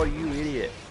Oh, you idiot.